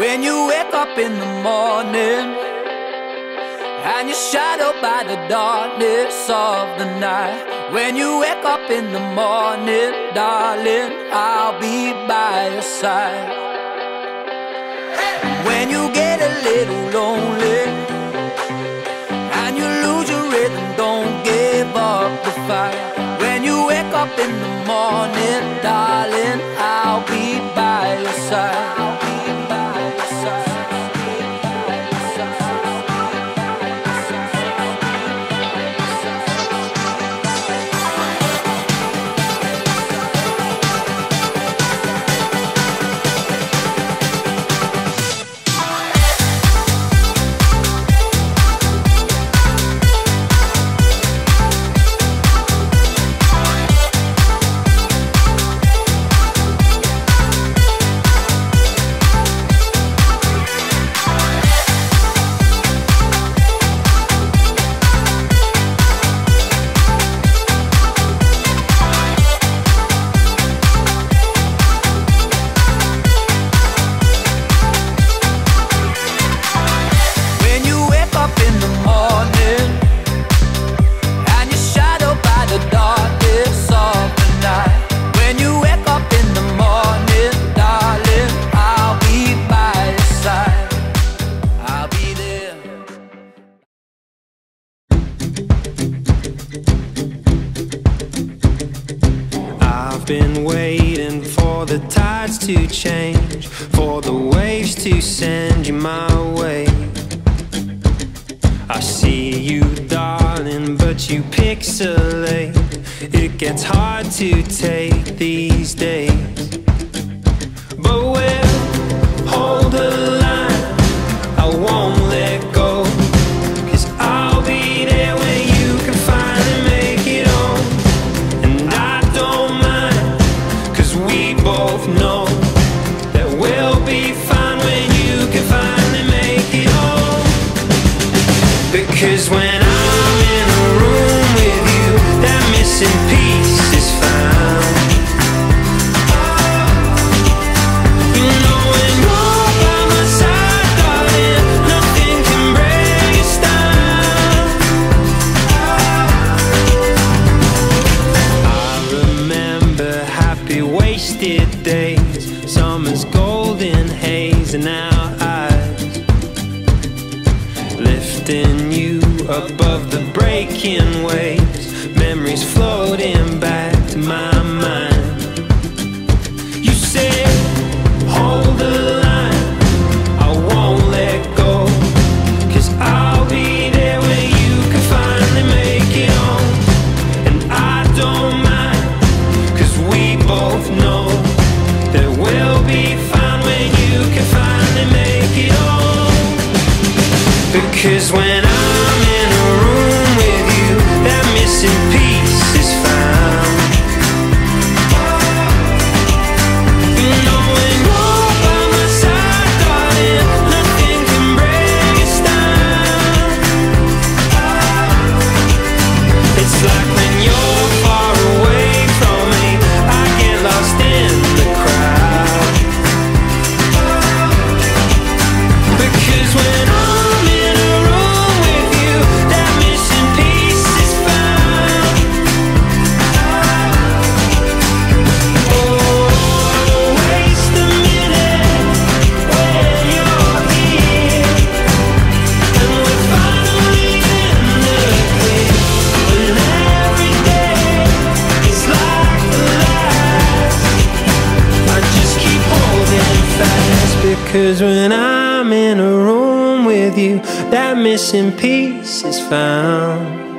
When you wake up in the morning And you're shadowed by the darkness of the night. When you wake up in the morning, darling I'll be by your side. When you get a little lonely been waiting for the tides to change, for the waves to send you my way. I see you, darling, but you pixelate. It gets hard to take these days. you above the breaking waves. Memories floating back to my Because when I'm in a room with you That missing piece Cause when I'm in a room with you, that missing piece is found.